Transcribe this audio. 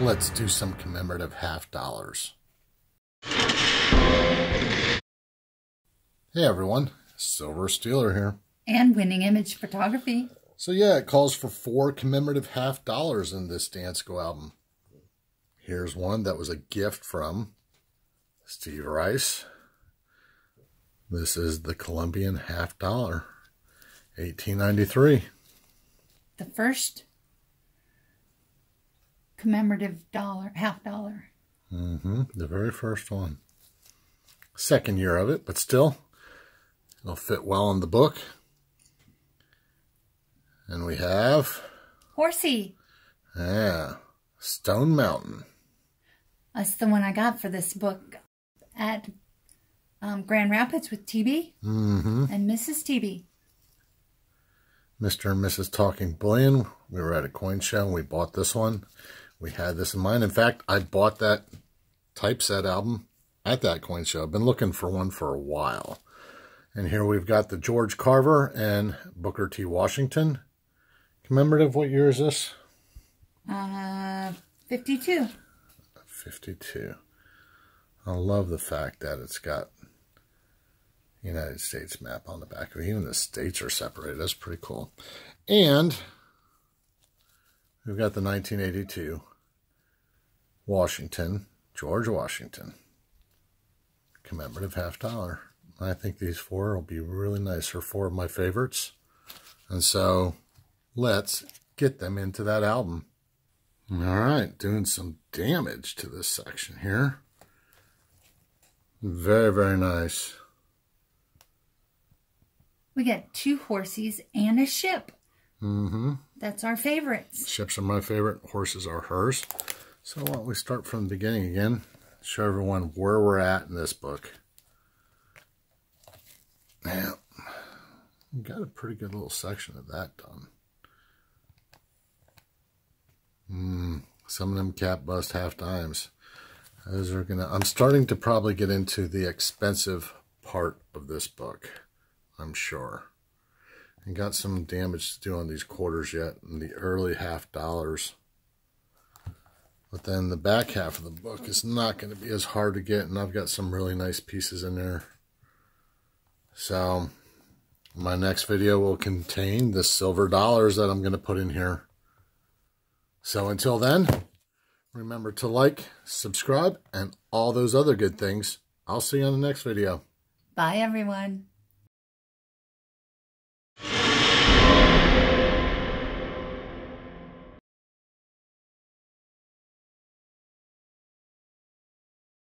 let's do some commemorative half dollars. Hey everyone, Silver Steeler here. And Winning Image Photography. So yeah, it calls for four commemorative half dollars in this Dansco album. Here's one that was a gift from Steve Rice. This is the Columbian half dollar, 1893. The first commemorative dollar, half dollar. Mm-hmm, the very first one. Second year of it, but still, it'll fit well in the book. And we have... Horsey. Yeah, Stone Mountain. That's the one I got for this book at um, Grand Rapids with TB mm-hmm. and Mrs. TB. Mr. and Mrs. Talking Bullion. We were at a coin show and we bought this one. We had this in mind. In fact, I bought that typeset album at that coin show. I've been looking for one for a while. And here we've got the George Carver and Booker T. Washington. Commemorative, what year is this? Uh, 52. 52. I love the fact that it's got United States map on the back of it. Even the states are separated. That's pretty cool. And we've got the 1982 Washington, George Washington commemorative half dollar. I think these four will be really nice. They're four of my favorites. And so let's get them into that album. All right, doing some damage to this section here. Very, very nice. We got two horses and a ship. Mm-hmm. That's our favorites. Ships are my favorite. Horses are hers. So why don't we start from the beginning again. Show everyone where we're at in this book. Now, got a pretty good little section of that done. Mm, some of them cap bust half dimes. Those are gonna. I'm starting to probably get into the expensive part of this book. I'm sure. And got some damage to do on these quarters yet in the early half dollars. But then the back half of the book is not going to be as hard to get, and I've got some really nice pieces in there. So my next video will contain the silver dollars that I'm going to put in here. So until then, remember to like, subscribe, and all those other good things. I'll see you on the next video. Bye, everyone.